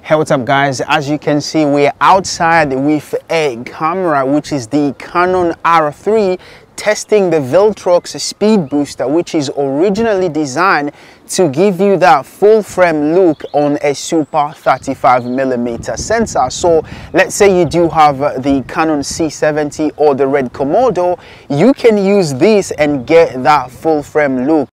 Hey what's up guys? As you can see we're outside with a camera which is the Canon R3 testing the Viltrox speed booster which is originally designed to give you that full frame look on a super 35 millimeter sensor. So let's say you do have the Canon C70 or the Red Komodo you can use this and get that full frame look.